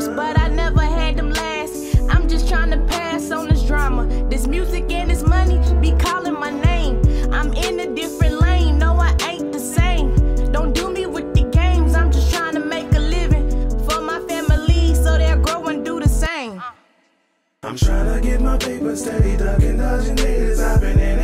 first, but I never had them last. I'm just trying to pass on this drama. This music and this money be calling my name. I'm in a different lane, no, I ain't the same. Don't do me with the games, I'm just trying to make a living for my family so they'll grow and do the same. I'm trying to get my paper steady, ducking dodging haters. I've been in